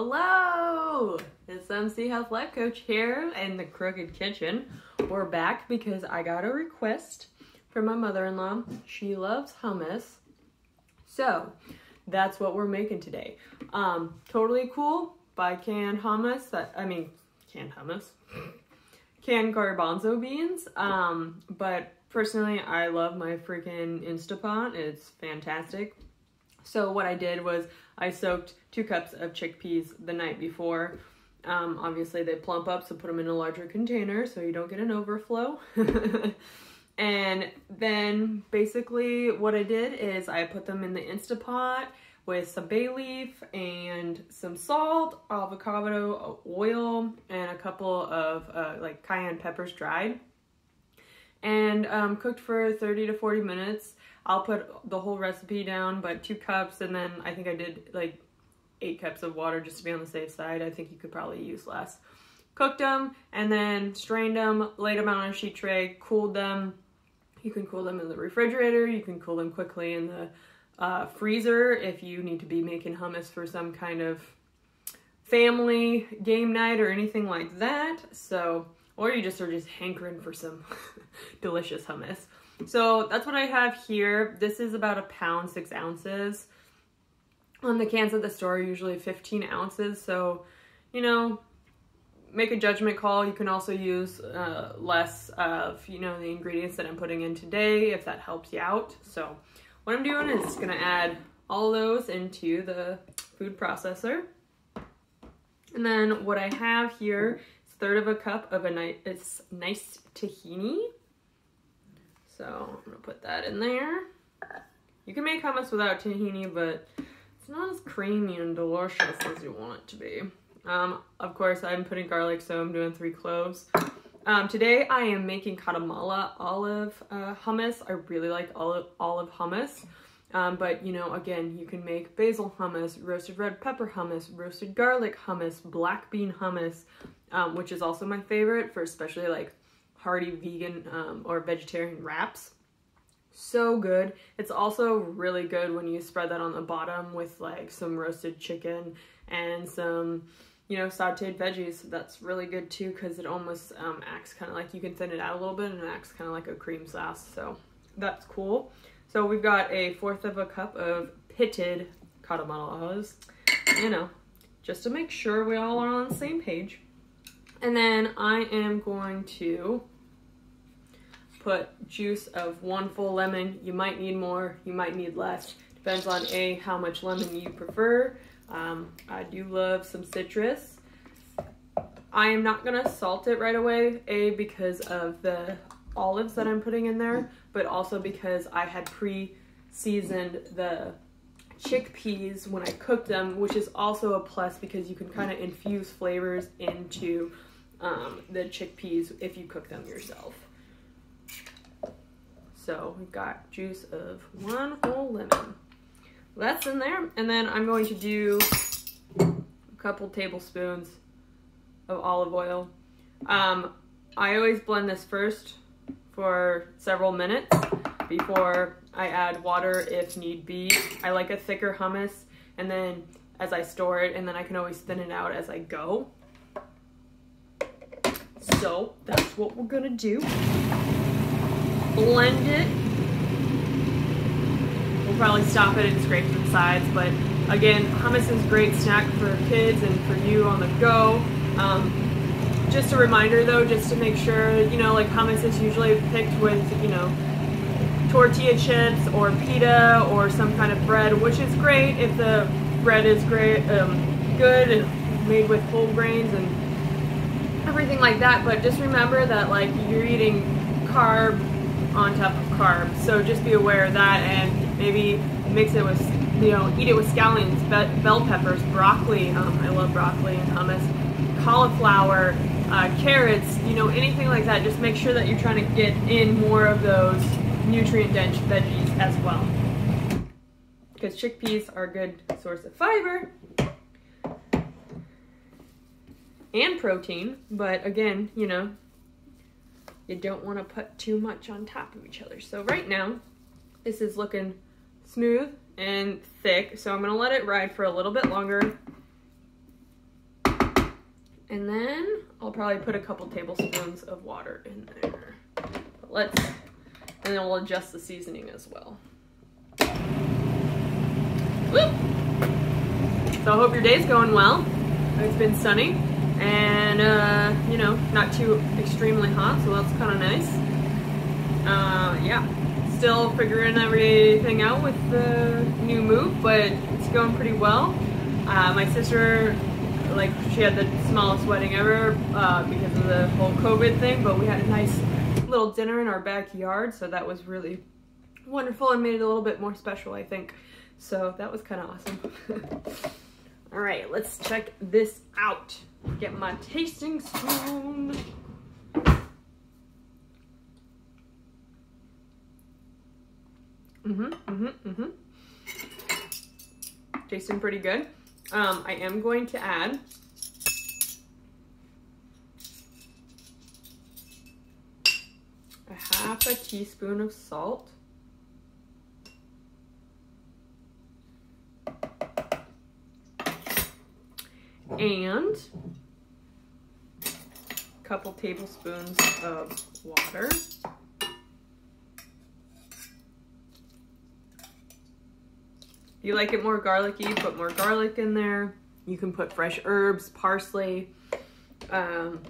Hello! It's MC Health Life Coach here in the Crook'd Kitchen. We're back because I got a request from my mother-in-law. She loves hummus. So, that's what we're making today. Um, totally cool buy canned hummus. I mean, canned hummus. canned garbanzo beans. Um, but personally, I love my freaking Instapot. It's fantastic. So what I did was I soaked two cups of chickpeas the night before. Um, obviously, they plump up, so put them in a larger container so you don't get an overflow. and then basically, what I did is I put them in the Instapot with some bay leaf and some salt, avocado oil, and a couple of uh, like cayenne peppers dried. And um, cooked for 30 to 40 minutes. I'll put the whole recipe down, but two cups, and then I think I did like eight cups of water just to be on the safe side. I think you could probably use less. Cooked them and then strained them, laid them out on a sheet tray, cooled them. You can cool them in the refrigerator. You can cool them quickly in the uh, freezer if you need to be making hummus for some kind of family game night or anything like that. So, or you just are just hankering for some delicious hummus. So that's what I have here. This is about a pound, six ounces. On the cans at the store, usually 15 ounces. So, you know, make a judgment call. You can also use uh, less of, you know, the ingredients that I'm putting in today if that helps you out. So what I'm doing is gonna add all those into the food processor. And then what I have here is third of a cup of a nice, nice tahini. So I'm gonna put that in there. You can make hummus without tahini, but it's not as creamy and delicious as you want it to be. Um, of course, I'm putting garlic, so I'm doing three cloves. Um, today I am making Kalamata olive uh, hummus. I really like olive, olive hummus. Um, but you know, again, you can make basil hummus, roasted red pepper hummus, roasted garlic hummus, black bean hummus, um, which is also my favorite for especially like hearty vegan um, or vegetarian wraps. So good. It's also really good when you spread that on the bottom with like some roasted chicken and some, you know, sauteed veggies. That's really good too because it almost um, acts kind of like you can thin it out a little bit and it acts kind of like a cream sauce. So that's cool. So we've got a fourth of a cup of pitted Kalamatas, you know, just to make sure we all are on the same page. And then I am going to put juice of one full lemon. You might need more, you might need less. Depends on A, how much lemon you prefer. Um, I do love some citrus. I am not gonna salt it right away, A, because of the olives that I'm putting in there, but also because I had pre-seasoned the chickpeas when I cooked them, which is also a plus because you can kind of infuse flavors into um, the chickpeas if you cook them yourself. So we've got juice of one whole lemon. That's in there. And then I'm going to do a couple tablespoons of olive oil. Um, I always blend this first for several minutes before I add water if need be. I like a thicker hummus and then as I store it and then I can always thin it out as I go. So that's what we're gonna do. Blend it. We'll probably stop it and scrape the sides, but again, hummus is a great snack for kids and for you on the go. Um, just a reminder though, just to make sure, you know, like hummus is usually picked with, you know, tortilla chips or pita or some kind of bread, which is great if the bread is great, um, good and made with whole grains and everything like that. But just remember that like you're eating carb on top of carb, so just be aware of that and maybe mix it with, you know, eat it with scallions, be- bell peppers, broccoli. Um, I love broccoli and hummus, cauliflower. Uh, carrots, you know, anything like that, just make sure that you're trying to get in more of those nutrient dense veggies as well. Because chickpeas are a good source of fiber and protein, but again, you know, you don't want to put too much on top of each other. So right now, this is looking smooth and thick, so I'm going to let it ride for a little bit longer. And then I'll probably put a couple tablespoons of water in there. But let's, and then we'll adjust the seasoning as well. Whoop! So I hope your day's going well. It's been sunny and, uh, you know, not too extremely hot, so that's kind of nice. Uh, yeah, still figuring everything out with the new move, but it's going pretty well. Uh, my sister, like, she had the smallest wedding ever uh, because of the whole COVID thing, but we had a nice little dinner in our backyard, so that was really wonderful and made it a little bit more special, I think. So that was kind of awesome. All right, let's check this out. Get my tasting spoon. Mm-hmm, mm-hmm, mm-hmm. Tasting pretty good. Um, I am going to add a half a teaspoon of salt. And a couple tablespoons of water. If you like it more garlicky, put more garlic in there. You can put fresh herbs, parsley, um,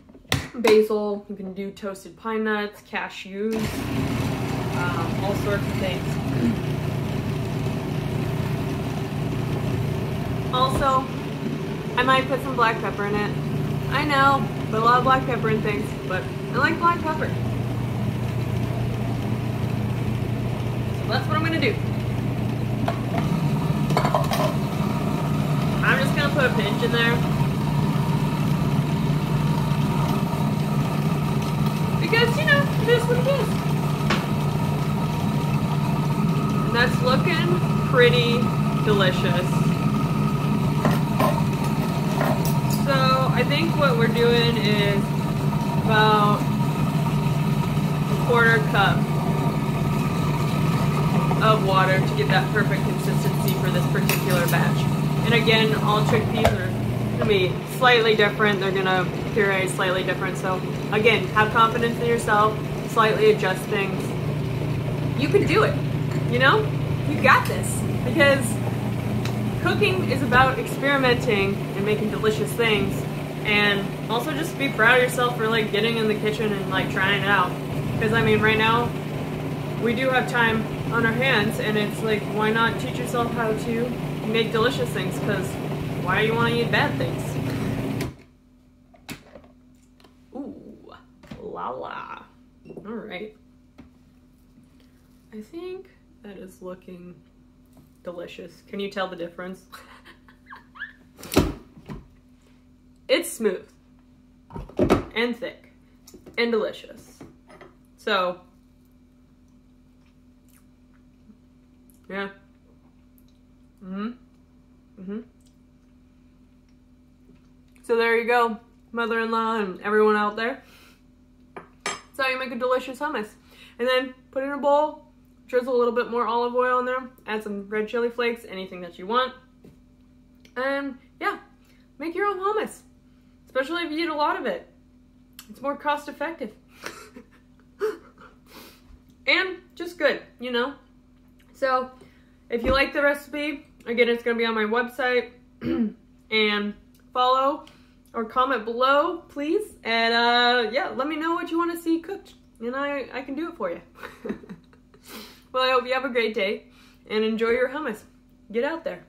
basil. You can do toasted pine nuts, cashews, um, all sorts of things. Also, I might put some black pepper in it. I know, put a lot of black pepper in things, but I like black pepper. So that's what I'm gonna do. I'm just gonna put a pinch in there. Because, you know, it is what it is. And that's looking pretty delicious. So I think what we're doing is about a quarter cup of water to get that perfect consistency for this particular batch. And again, all chickpeas are gonna be slightly different. They're gonna puree slightly different. So again, have confidence in yourself, slightly adjust things. You can do it, you know? You got this. Because cooking is about experimenting and making delicious things. And also just be proud of yourself for like getting in the kitchen and like trying it out. Because I mean, right now, we do have time on our hands and it's like, why not teach yourself how to make delicious things because why do you want to eat bad things? Ooh, la la. All right. I think that is looking delicious. Can you tell the difference? it's smooth and thick and delicious. So, yeah. Mm-hmm. Mm-hmm. So there you go, mother-in-law and everyone out there. That's how you make a delicious hummus. And then put in a bowl, drizzle a little bit more olive oil in there, add some red chili flakes, anything that you want. And yeah, make your own hummus. Especially if you eat a lot of it. It's more cost effective. and just good, you know? So if you like the recipe, again, it's going to be on my website. and follow or comment below, please. And uh, yeah, let me know what you want to see cooked. And I, I can do it for you. well, I hope you have a great day and enjoy your hummus. Get out there.